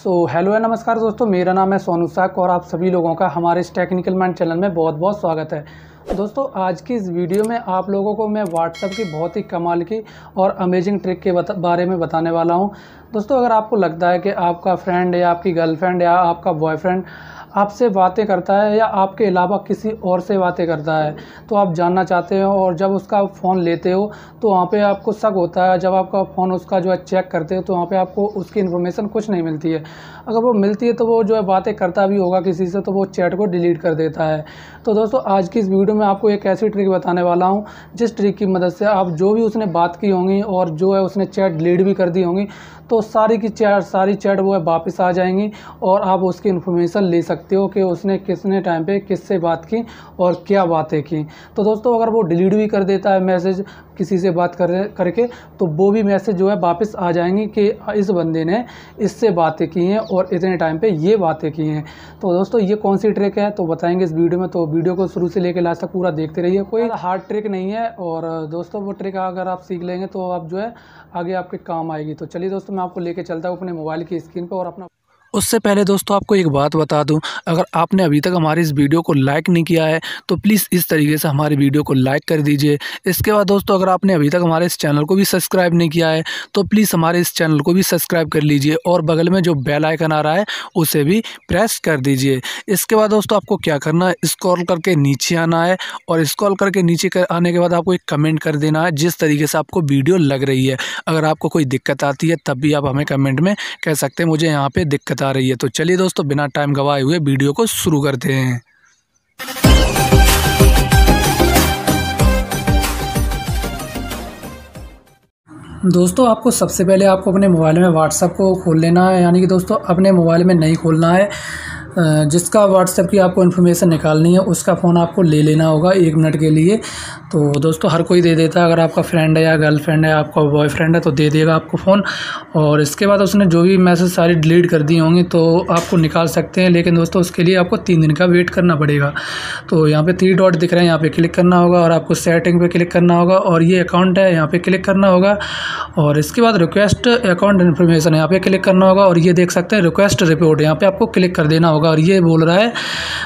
So hello है नमस्कार दोस्तों, मेरा नाम है सोनू साक और आप सभी लोगों का हमारे इस टेक्निकल माइंड चैनल में बहुत बहुत स्वागत है। दोस्तों, आज की इस वीडियो में आप लोगों को मैं व्हाट्सअप की बहुत ही कमाल की और अमेजिंग ट्रिक के बारे में बताने वाला हूँ। दोस्तों, अगर आपको लगता है कि आपका फ्रेंड या आपकी गर्लफ्रेंड या आपका बॉयफ्रेंड आपसे बातें करता है या आपके अलावा किसी और से बातें करता है? तो आप जानना चाहते हो और जब उसका फ़ोन लेते हो तो वहाँ पे आपको शक होता है। जब आपका फ़ोन उसका जो है चेक करते हो तो वहाँ पे आपको उसकी इन्फॉर्मेशन कुछ नहीं मिलती है। अगर वो मिलती है तो वो जो है बातें करता भी होगा किसी से तो वो चैट को डिलीट कर देता है। तो दोस्तों, आज की इस वीडियो में आपको एक ऐसी ट्रिक बताने वाला हूँ, जिस ट्रिक की मदद से आप जो भी उसने बात की होंगी और जो है उसने चैट डिलीट भी कर दी होंगी तो सारी की चैट, सारी चैट वो है वापस आ जाएँगी और आप उसकी इन्फॉर्मेशन ले सकते हो कि उसने किसने टाइम पे किससे बात की और क्या बातें की। तो दोस्तों, अगर वो डिलीट भी कर देता है मैसेज किसी से बात कर, करके तो वो भी मैसेज जो है वापस आ जाएँगे कि इस बंदे ने इससे बातें की हैं और इतने टाइम पे ये बातें की हैं। तो दोस्तों, ये कौन सी ट्रिक है? तो बताएँगे इस वीडियो में। तो वीडियो को शुरू से लेकर लास्ट तक पूरा देखते रहिए। कोई हार्ड ट्रिक नहीं है और, दोस्तों, वो ट्रिक अगर आप सीख लेंगे तो आप जो है आगे आपके काम आएगी। तो चलिए दोस्तों, मैं आपको लेके चलता हूँ अपने मोबाइल की स्क्रीन पर और अपना उससे पहले दोस्तों आपको एक बात बता दूँ, अगर आपने अभी तक हमारी इस वीडियो को लाइक नहीं किया है तो प्लीज़ इस तरीके से हमारी वीडियो को लाइक कर दीजिए। इसके बाद दोस्तों, अगर आपने अभी तक हमारे इस चैनल को भी सब्सक्राइब नहीं किया है तो प्लीज़ हमारे इस चैनल को भी सब्सक्राइब कर लीजिए और बगल में जो बेल आइकन आ रहा है, उसे भी प्रेस कर दीजिए। इसके बाद दोस्तों, आपको क्या करना है? स्क्रॉल करके नीचे आना है और स्क्रॉल करके नीचे कर आने के बाद आपको एक कमेंट कर देना है, जिस तरीके से आपको वीडियो लग रही है। अगर आपको कोई दिक्कत आती है, तब भी आप हमें कमेंट में कह सकते हैं, मुझे यहाँ पर दिक्कत आ रही है। तो चलिए दोस्तों, बिना टाइम गवाए हुए वीडियो को शुरू करते हैं। दोस्तों, आपको सबसे पहले आपको अपने मोबाइल में व्हाट्सअप को खोल लेना है। यानी कि दोस्तों, अपने मोबाइल में नहीं खोलना है। जिसका व्हाट्सएप की आपको इन्फॉर्मेशन निकालनी है, उसका फ़ोन आपको ले लेना होगा एक मिनट के लिए। तो दोस्तों, हर कोई दे देता है। अगर आपका फ्रेंड है या गर्लफ्रेंड है, आपका बॉयफ्रेंड है तो दे देगा आपको फ़ोन और इसके बाद उसने जो भी मैसेज सारी डिलीट कर दी होंगी तो आपको निकाल सकते हैं। लेकिन दोस्तों, उसके लिए आपको तीन दिन का वेट करना पड़ेगा। तो यहाँ पर थ्री डॉट दिख रहे हैं। यहाँ पर क्लिक करना होगा और आपको सेटिंग पर क्लिक करना होगा। और ये अकाउंट है, यहाँ पर क्लिक करना होगा। और इसके बाद रिक्वेस्ट अकाउंट इन्फॉर्मेशन यहाँ पर क्लिक करना होगा और ये देख सकते हैं रिक्वेस्ट रिपोर्ट यहाँ पर आपको क्लिक कर देना होगा। और ये बोल रहा है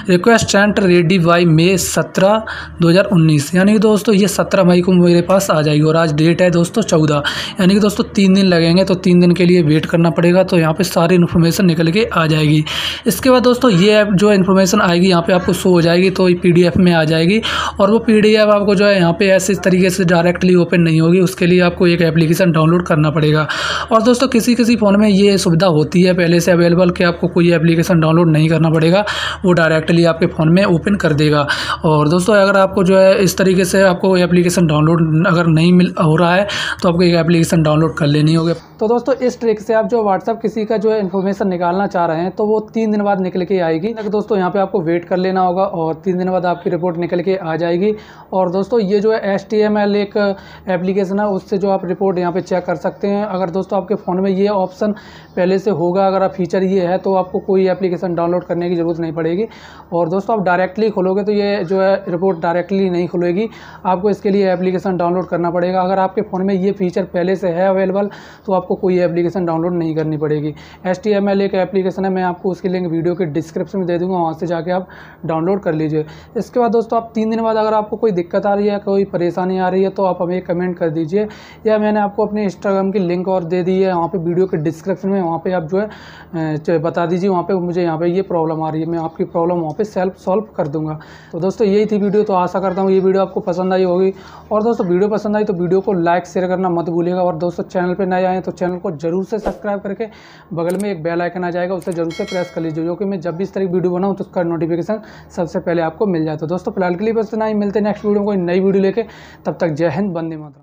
request sent ready by May सत्रह, दो हज़ार उन्नीस। यानी कि दोस्तों, ये सत्रह मई को मेरे पास आ जाएगी और आज डेट है दोस्तों चौदह। यानी कि दोस्तों, तीन दिन लगेंगे तो तीन दिन के लिए वेट करना पड़ेगा तो यहाँ पर सारी इन्फॉर्मेशन निकल के आ जाएगी। इसके बाद दोस्तों, ये ऐप जो इन्फॉर्मेशन आएगी, यहाँ पर आपको शो हो जाएगी तो पी डी में आ जाएगी और वो पी आपको जो है, यहाँ पे ऐसे तरीके से डायरेक्टली ओपन नहीं होगी, उसके लिए आपको एक एप्लीकेशन डाउनलोड करना पड़ेगा। और दोस्तों किसी किसी फ़ोन में ये सुविधा होती है, पहले से अवेलेबल कि आपको कोई एप्लीकेशन डाउनलोड नहीं करना पड़ेगा। वो डायरेक्टली आपके फ़ोन में ओपन कर देगा। और दोस्तों, अगर आपको जो है इस तरीके से आपको एप्लीकेशन डाउनलोड अगर नहीं मिल, हो रहा है तो आपको एक एप्लीकेशन डाउनलोड कर लेनी होगी। तो दोस्तों, इस ट्रिक से आप जो व्हाट्सअप किसी का जो है इन्फॉर्मेशन निकालना चाह रहे हैं तो वो तीन दिन बाद निकल के आएगी। दोस्तों, यहाँ पे आपको वेट कर लेना होगा और तीन दिन बाद आपकी रिपोर्ट निकल के आ जाएगी। और दोस्तों, ये जो है एस एक एप्लीकेशन है, उससे जो आप रिपोर्ट यहाँ पर चेक कर सकते हैं। अगर दोस्तों, आपके फ़ोन में ये ऑप्शन पहले से होगा, अगर आप फीचर ये है तो आपको कोई एप्लीकेशन डाउनलोड करने की ज़रूरत नहीं पड़ेगी। और दोस्तों, आप डायरेक्टली खोलोगे तो ये जो है रिपोर्ट डायरेक्टली नहीं खुलेगी। आपको इसके लिए एप्लीकेशन डाउनलोड करना पड़ेगा। अगर आपके फ़ोन में ये फीचर पहले से है अवेलेबल तो आपको कोई एप्लीकेशन डाउनलोड नहीं करनी पड़ेगी। एस एक एप्लीकेशन है, मैं आपको उसकी लिंक वीडियो के डिस्क्रिप्शन में दे दूँगा, वहाँ से जाके आप डाउनलोड कर लीजिए। इसके बाद दोस्तों, आप तीन दिन बाद अगर आपको कोई दिक्कत आ रही है, कोई परेशानी आ रही है तो आप हमें कमेंट कर दीजिए। या मैंने आपको अपने इंस्टाग्राम की लिंक और दे दी है, वहाँ पर वीडियो के डिस्क्रिप्शन में, वहाँ पर आप जो है बता दीजिए। वहाँ पर मुझे यहाँ पर ये प्रॉब्लम आ रही है, मैं आपकी प्रॉब्लम वहाँ पे सेल्फ सॉल्व कर दूँगा। तो दोस्तों, यही थी वीडियो तो आशा करता हूँ ये वीडियो आपको पसंद आई होगी। और दोस्तों, वीडियो पसंद आई तो वीडियो को लाइक शेयर करना मत भूलिएगा। और दोस्तों चैनल पर नए आए तो चैनल को ज़रूर से सब्सक्राइब करके बगल में एक बेल आइकन आ जाएगा, उसे ज़रूर से प्रेस कर लीजिए। जो कि मैं जब भी इस तरह की वीडियो बनाऊँ तो उसका नोटिफिकेशन सबसे पहले आपको मिल जाए। तो दोस्तों, फ़िलहाल के लिए बस इतना ही। मिलते नेक्स्ट वीडियो कोई नई वीडियो लेके। तब तक जय हिंद बंदे माता